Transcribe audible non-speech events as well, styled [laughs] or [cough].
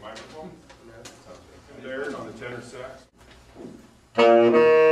microphone? Yeah, that sounds good. There, on the tenor sax. [laughs]